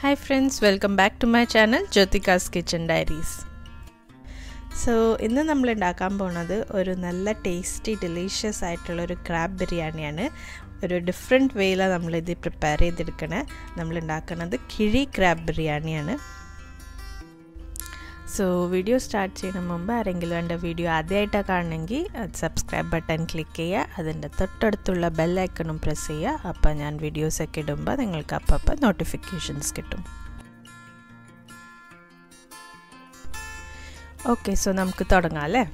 Hi friends welcome back to my channel Jyothika's kitchen diaries so ഇന്ന് നമ്മൾ ഉണ്ടാക്കാൻ പോണത് ഒരു നല്ല ടേസ്റ്റി ഡെലീഷ്യസ് ആയിട്ടുള്ള ഒരു ക്രാബ് ബിരിയാണിയാണ്. ഒരു ഡിഫറെന്റ് വേയിലാണ് നമ്മളിത് പ്രിപ്പയർ ചെയ്തെടുക്കണേ. നമ്മൾ ഉണ്ടാക്കുന്നത് കിഴി ക്രാബ് ബിരിയാണിയാണ്. സോ വീഡിയോ സ്റ്റാർട്ട് ചെയ്യുന്ന മുമ്പ് ആരെങ്കിലും എന്റെ വീഡിയോ ആദ്യമായിട്ടാണ് കാണണമെങ്കിൽ സബ്സ്ക്രൈബ് ബട്ടൺ ക്ലിക്ക് ചെയ്യുക. അതിന്റെ തൊട്ടടുത്തുള്ള ബെല്ലൈക്കണും പ്രസ് ചെയ്യുക. അപ്പോൾ ഞാൻ വീഡിയോസൊക്കെ ഇടുമ്പോൾ നിങ്ങൾക്ക് അപ്പം നോട്ടിഫിക്കേഷൻസ് കിട്ടും. ഓക്കെ സോ നമുക്ക് തുടങ്ങാം അല്ലേ?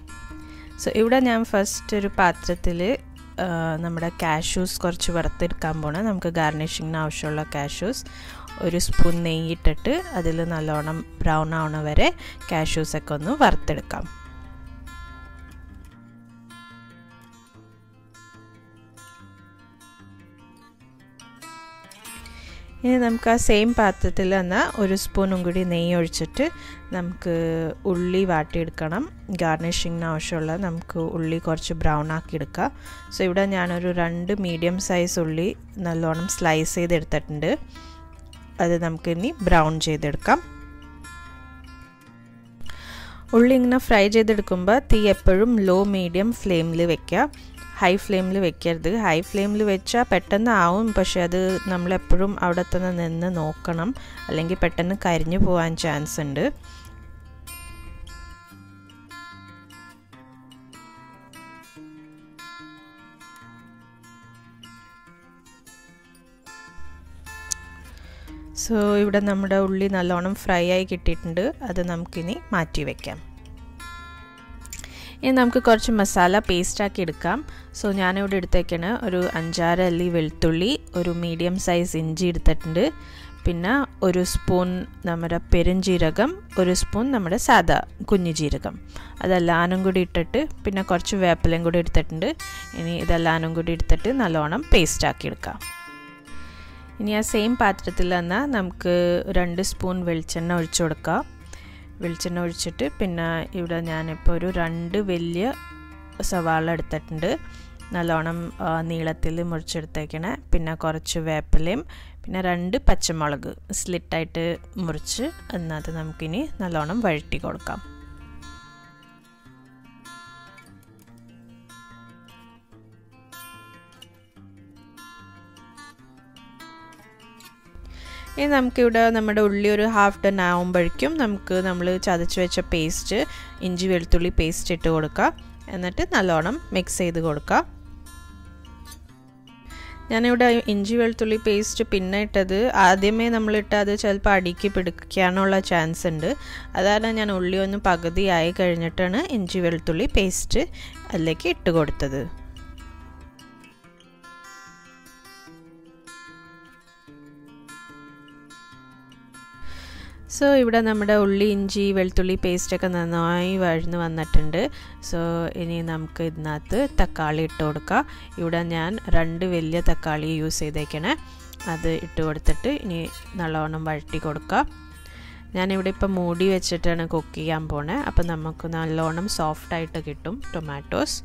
സോ ഇവിടെ ഞാൻ ഫസ്റ്റ് ഒരു പാത്രത്തിൽ നമ്മുടെ കാഷ്യൂസ് കുറച്ച് വറുത്തെടുക്കാൻ പോണേ. നമുക്ക് ഗാർണിഷിങ്ങിന് ആവശ്യമുള്ള കാഷ്യൂസ് ഒരു സ്പൂൺ നെയ്യിട്ടിട്ട് അതിൽ നല്ലോണം ബ്രൗൺ ആവണ വരെ കാഷ്യൂസൊക്കെ ഒന്ന് വറുത്തെടുക്കാം. ഇനി നമുക്ക് ആ സെയിം പാത്രത്തിൽ എന്നാൽ ഒരു സ്പൂണും കൂടി നെയ്യ് ഒഴിച്ചിട്ട് നമുക്ക് ഉള്ളി വാട്ടിയെടുക്കണം. ഗാർണിഷിങ്ങിന് ആവശ്യമുള്ള നമുക്ക് ഉള്ളി കുറച്ച് ബ്രൗൺ ആക്കി എടുക്കാം സോ ഇവിടെ ഞാനൊരു രണ്ട് മീഡിയം സൈസ് ഉള്ളി നല്ലോണം സ്ലൈസ് ചെയ്തെടുത്തിട്ടുണ്ട്. അത് നമുക്ക് ഇനി ബ്രൗൺ ചെയ്തെടുക്കാം. ഉള്ളി ഇങ്ങനെ ഫ്രൈ ചെയ്തെടുക്കുമ്പോൾ തീ എപ്പോഴും ലോ മീഡിയം ഫ്ലെയിമിൽ വെക്കുക. ഹൈ ഫ്ലെയിമിൽ വെക്കരുത്. ഹൈ ഫ്ലെയിമിൽ വെച്ചാൽ പെട്ടെന്ന് ആവും. പക്ഷെ അത് നമ്മളെപ്പോഴും അവിടെ തന്നെ നിന്ന് നോക്കണം. അല്ലെങ്കിൽ പെട്ടെന്ന് കരിഞ്ഞു പോകാൻ ചാൻസ് ഉണ്ട്. സോ ഇവിടെ നമ്മുടെ ഉള്ളി നല്ലോണം ഫ്രൈ ആയി കിട്ടിയിട്ടുണ്ട്. അത് നമുക്കിനി മാറ്റി വയ്ക്കാം ഇനി നമുക്ക് കുറച്ച് മസാല പേസ്റ്റാക്കി എടുക്കാം. സോ ഞാനിവിടെ എടുത്തേക്കാണ് ഒരു അഞ്ചാറ് അല്ലി വെളുത്തുള്ളി ഒരു മീഡിയം സൈസ് ഇഞ്ചി എടുത്തിട്ടുണ്ട്. പിന്നെ ഒരു സ്പൂൺ നമ്മുടെ പെരുംജീരകം ഒരു സ്പൂൺ നമ്മുടെ സാദാ കുഞ്ഞു ജീരകം. അതെല്ലാനും കൂടി ഇട്ടിട്ട് പിന്നെ കുറച്ച് വേപ്പിലയും കൂടി എടുത്തിട്ടുണ്ട്. ഇനി ഇതെല്ലാനും കൂടി എടുത്തിട്ട് നല്ലോണം പേസ്റ്റാക്കി എടുക്കാം. ഇനി ആ സെയിം പാത്രത്തിൽ തന്നെ നമുക്ക് രണ്ട് സ്പൂൺ വെളിച്ചെണ്ണ ഒഴിച്ചു കൊടുക്കാം. വെളിച്ചെണ്ണ ഒഴിച്ചിട്ട് പിന്നെ ഇവിടെ ഞാനിപ്പോൾ ഒരു രണ്ട് വലിയ സവാള എടുത്തിട്ടുണ്ട്. നല്ലോണം നീളത്തിൽ മുറിച്ചെടുത്തേക്കണേ. പിന്നെ കുറച്ച് വേപ്പിലയും പിന്നെ രണ്ട് പച്ചമുളക് സ്ലിറ്റായിട്ട് മുറിച്ച് അതിനകത്ത് നമുക്കിനി നല്ലോണം വഴറ്റി കൊടുക്കാം. ഇനി നമുക്കിവിടെ നമ്മുടെ ഉള്ളി ഒരു ഹാഫ് ടൺ ആകുമ്പോഴേക്കും നമുക്ക് നമ്മൾ ചതച്ച് വെച്ച പേസ്റ്റ് ഇഞ്ചി വെളുത്തുള്ളി പേസ്റ്റ് ഇട്ട് കൊടുക്കുക എന്നിട്ട് നല്ലോണം മിക്സ് ചെയ്ത് കൊടുക്കുക ഞാനിവിടെ ഇഞ്ചി വെളുത്തുള്ളി പേസ്റ്റ് പിന്നെ ഇട്ടത് ആദ്യമേ നമ്മളിട്ട് അത് ചിലപ്പോൾ അടിക്ക് പിടിക്കാനുള്ള ചാൻസ് ഉണ്ട്. അതാണ് ഞാൻ ഉള്ളി ഒന്ന് പകുതിയായി കഴിഞ്ഞിട്ടാണ് ഇഞ്ചി വെളുത്തുള്ളി പേസ്റ്റ് അതിലേക്ക് ഇട്ട് കൊടുത്തത്. സോ ഇവിടെ നമ്മുടെ ഉള്ളി ഇഞ്ചി വെളുത്തുള്ളി പേസ്റ്റൊക്കെ നന്നായി വഴന്ന് വന്നിട്ടുണ്ട്. സോ ഇനി നമുക്ക് ഇതിനകത്ത് തക്കാളി ഇട്ട് കൊടുക്കാം. ഇവിടെ ഞാൻ രണ്ട് വലിയ തക്കാളി യൂസ് ചെയ്തേക്കണേ. അത് ഇട്ട് കൊടുത്തിട്ട് ഇനി നല്ലോണം വഴറ്റി കൊടുക്കാം. ഞാനിവിടെ ഇപ്പം മൂടി വെച്ചിട്ടാണ് കുക്ക് ചെയ്യാൻ പോണേ. അപ്പം നമുക്ക് നല്ലോണം സോഫ്റ്റായിട്ട് കിട്ടും ടൊമാറ്റോസ്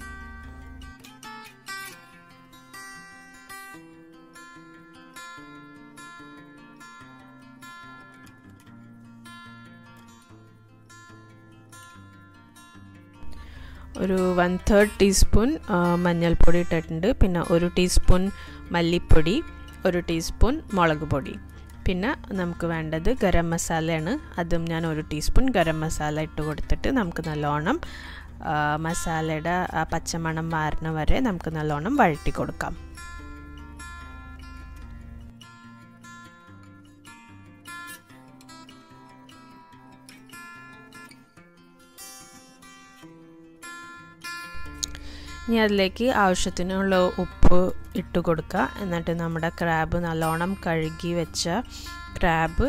ഒരു വൺ തേർഡ് ടീസ്പൂൺ മഞ്ഞൾപ്പൊടി ഇട്ടിട്ടുണ്ട്. പിന്നെ ഒരു ടീസ്പൂൺ മല്ലിപ്പൊടി ഒരു ടീസ്പൂൺ മുളക് പൊടി. പിന്നെ നമുക്ക് വേണ്ടത് ഗരം മസാലയാണ്. അതും ഞാൻ ഒരു ടീസ്പൂൺ ഗരം മസാല ഇട്ട് കൊടുത്തിട്ട് നമുക്ക് നല്ലോണം മസാലയുടെ ആ പച്ചമണം മാറുന്ന വരെ നമുക്ക് നല്ലോണം വഴറ്റി കൊടുക്കാം. ഇനി അതിലേക്ക് ആവശ്യത്തിനുള്ള ഉപ്പ് ഇട്ട് കൊടുക്കുക. എന്നിട്ട് നമ്മുടെ ക്രാബ് നല്ലോണം കഴുകി വെച്ച ക്രാബ്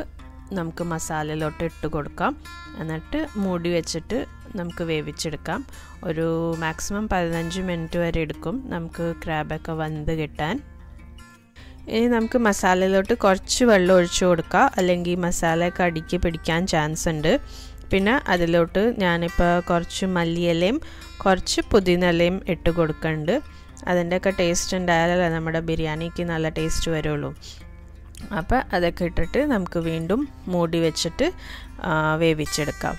നമുക്ക് മസാലയിലോട്ട് ഇട്ട് കൊടുക്കാം. എന്നിട്ട് മൂടി വെച്ചിട്ട് നമുക്ക് വേവിച്ചെടുക്കാം. ഒരു മാക്സിമം പതിനഞ്ച് മിനിറ്റ് വരെ എടുക്കും നമുക്ക് ക്രാബൊക്കെ വന്ത് കിട്ടാൻ. ഇനി നമുക്ക് മസാലയിലോട്ട് കുറച്ച് വെള്ളം ഒഴിച്ചു കൊടുക്കുക അല്ലെങ്കിൽ മസാലയൊക്കെ അടിക്ക് പിടിക്കാൻ ചാൻസ് ഉണ്ട്. പിന്നെ അതിലോട്ട് ഞാനിപ്പോൾ കുറച്ച് മല്ലിയിലയും കുറച്ച് പുതിനലയും ഇട്ട് കൊടുക്കുന്നുണ്ട് അതിന്റെയൊക്കെ ടേസ്റ്റ് ഉണ്ടായാലല്ലേ നമ്മുടെ ബിരിയാണിക്ക് നല്ല ടേസ്റ്റ് വരുള്ളൂ. അപ്പോൾ അതൊക്കെ ഇട്ടിട്ട് നമുക്ക് വീണ്ടും മൂടി വെച്ചിട്ട് വേവിച്ചെടുക്കാം.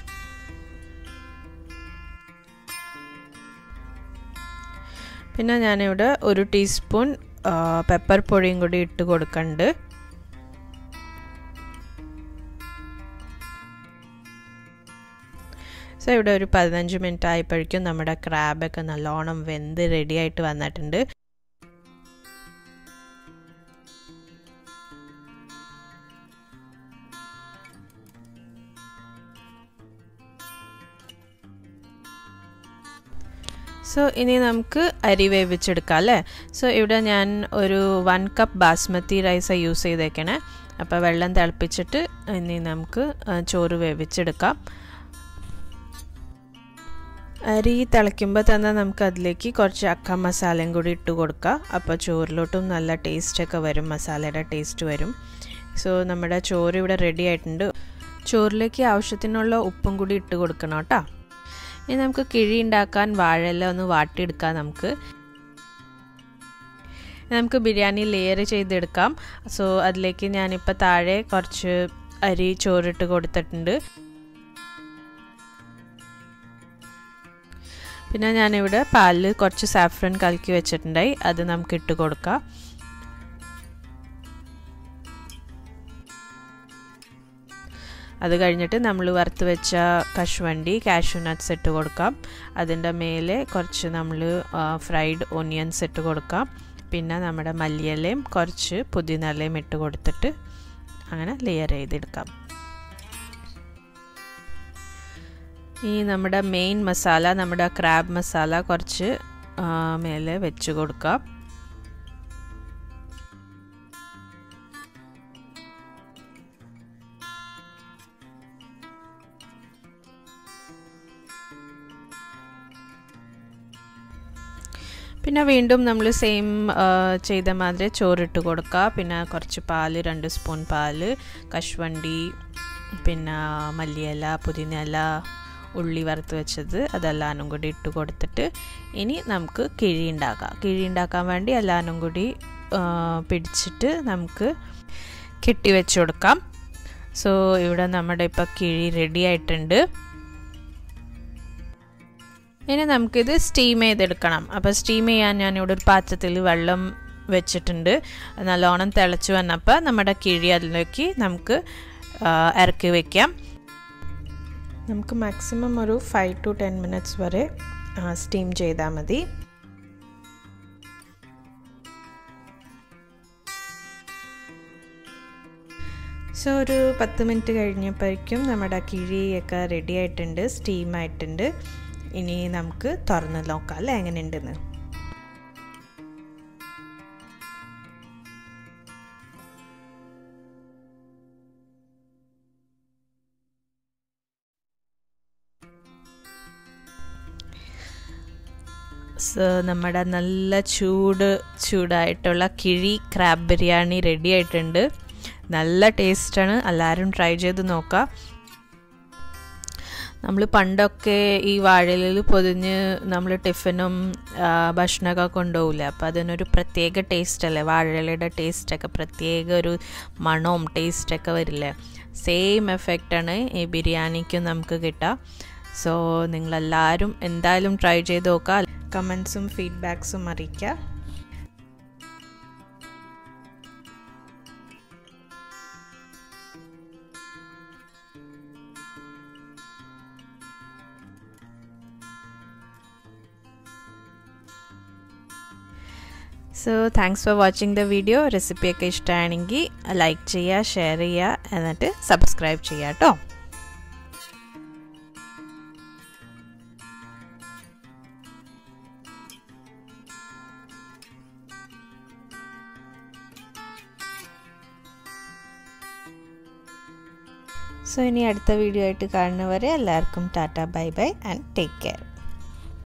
പിന്നെ ഞാനിവിടെ ഒരു ടീസ്പൂൺ പെപ്പർ പൊടിയും കൂടി ഇട്ട് കൊടുക്കുന്നുണ്ട് സോ ഇവിടെ ഒരു പതിനഞ്ച് മിനിറ്റ് ആയപ്പോഴേക്കും നമ്മുടെ ക്രാബൊക്കെ നല്ലോണം വെന്ത് റെഡി ആയിട്ട് വന്നിട്ടുണ്ട്. സോ ഇനി നമുക്ക് അരി വേവിച്ചെടുക്കാം അല്ലേ? സോ ഇവിടെ ഞാൻ ഒരു one cup basmati rice use ചെയ്തേക്കണേ. അപ്പോൾ വെള്ളം തിളപ്പിച്ചിട്ട് ഇനി നമുക്ക് ചോറ് വേവിച്ചെടുക്കാം. അരി തിളയ്ക്കുമ്പോൾ തന്നെ നമുക്ക് അതിലേക്ക് കുറച്ച് അക്ക മസാലയും കൂടി ഇട്ട് കൊടുക്കുക അപ്പോൾ ചോറിലോട്ടും നല്ല ടേസ്റ്റൊക്കെ വരും മസാലയുടെ ടേസ്റ്റ് വരും. സോ നമ്മുടെ ചോറ് ഇവിടെ റെഡി ആയിട്ടുണ്ട്. ചോറിലേക്ക് ആവശ്യത്തിനുള്ള ഉപ്പും കൂടി ഇട്ട് കൊടുക്കണം കേട്ടോ. ഇനി നമുക്ക് കിഴി ഉണ്ടാക്കാൻ വാഴയില ഒന്ന് വാട്ടിയെടുക്കാം നമുക്ക്. നമുക്ക് ബിരിയാണി ലെയർ ചെയ്തെടുക്കാം. സോ അതിലേക്ക് ഞാനിപ്പോൾ താഴെ കുറച്ച് അരി ചോറിട്ട് കൊടുത്തിട്ടുണ്ട്. പിന്നെ ഞാനിവിടെ പാലിൽ കുറച്ച് സാഫ്രൻ കലക്കി വെച്ചിട്ടുണ്ടായി. അത് നമുക്ക് ഇട്ട് കൊടുക്കാം. അത് കഴിഞ്ഞിട്ട് നമ്മൾ വറുത്ത് വെച്ച കശുവണ്ടി കാഷ്യൂ നട്ട്സ് ഇട്ട് കൊടുക്കാം. അതിന്റെ മേലെ കുറച്ച് നമ്മൾ ഫ്രൈഡ് ഓണിയൻസ് ഇട്ട് കൊടുക്കാം. പിന്നെ നമ്മുടെ മല്ലിയലയും കുറച്ച് പുതിനലയും ഇട്ട് കൊടുത്തിട്ട് അങ്ങനെ ലെയർ ചെയ്തെടുക്കാം. ഈ നമ്മുടെ മെയിൻ മസാല നമ്മുടെ ക്രാബ് മസാല കുറച്ച് മേലെ വെച്ച് കൊടുക്കാം. പിന്നെ വീണ്ടും നമ്മൾ സെയിം ചെയ്ത മാതിരി ചോറിട്ട് കൊടുക്കുക പിന്നെ കുറച്ച് പാൽ രണ്ട് സ്പൂൺ പാൽ കശുവണ്ടി പിന്നെ മല്ലിയില പുതിനയില ഉള്ളി വറുത്ത് വെച്ചത് അതെല്ലാനും കൂടി ഇട്ട് കൊടുത്തിട്ട് ഇനി നമുക്ക് കിഴി ഉണ്ടാക്കാം. കിഴി ഉണ്ടാക്കാൻ വേണ്ടി എല്ലാനും കൂടി പിടിച്ചിട്ട് നമുക്ക് കെട്ടി വെച്ച് കൊടുക്കാം. സോ ഇവിടെ നമ്മുടെ ഇപ്പോൾ കിഴി റെഡി ആയിട്ടുണ്ട്. ഇനി നമുക്കിത് സ്റ്റീം ചെയ്തെടുക്കണം. അപ്പോൾ സ്റ്റീം ചെയ്യാൻ ഞാനിവിടെ ഒരു പാത്രത്തിൽ വെള്ളം വെച്ചിട്ടുണ്ട്. നല്ലോണം തിളച്ച് വന്നപ്പോൾ നമ്മുടെ കിഴി അതിലേക്ക് നമുക്ക് ഇറക്കി വയ്ക്കാം നമുക്ക് മാക്സിമം ഒരു ഫൈവ് ടു ടെൻ മിനിറ്റ്സ് വരെ സ്റ്റീം ചെയ്താൽ മതി. സോ ഒരു പത്ത് മിനിറ്റ് കഴിഞ്ഞപ്പോഴേക്കും നമ്മുടെ കിഴിയൊക്കെ റെഡി ആയിട്ടുണ്ട് സ്റ്റീം ആയിട്ടുണ്ട്. ഇനി നമുക്ക് തുറന്ന് നോക്കാം അല്ലേ? എങ്ങനെയുണ്ടെന്ന്? നമ്മുടെ നല്ല ചൂട് ചൂടായിട്ടുള്ള കിഴി ക്രാബ് ബിരിയാണി റെഡി ആയിട്ടുണ്ട്. നല്ല ടേസ്റ്റാണ് എല്ലാവരും ട്രൈ ചെയ്ത് നോക്കാം. നമ്മൾ പണ്ടൊക്കെ ഈ വാഴലിൽ പൊതിഞ്ഞ് നമ്മൾ ടിഫിനും ഭക്ഷണമൊക്കെ കൊണ്ടുപോകില്ല അപ്പോൾ അതിനൊരു പ്രത്യേക ടേസ്റ്റ് അല്ലേ? വാഴയിലയുടെ ടേസ്റ്റൊക്കെ പ്രത്യേക ഒരു മണവും ടേസ്റ്റൊക്കെ വരില്ലേ? സെയിം എഫക്റ്റാണ് ഈ ബിരിയാണിക്കും നമുക്ക് കിട്ടുക സോ നിങ്ങളെല്ലാവരും എന്തായാലും ട്രൈ ചെയ്ത് നോക്കുക കമൻസും ഫീഡ്ബാക്സും അറിയിക്കുക. So thanks for watching the video റെസിപ്പിയൊക്കെ ഇഷ്ടമാണെങ്കിൽ ലൈക്ക് ചെയ്യുക ഷെയർ ചെയ്യുക എന്നിട്ട് സബ്സ്ക്രൈബ് ചെയ്യുക കേട്ടോ സോ ഇനി അടുത്ത വീഡിയോ ആയിട്ട് കാണുന്നവരെ എല്ലാവർക്കും tata bye bye and take care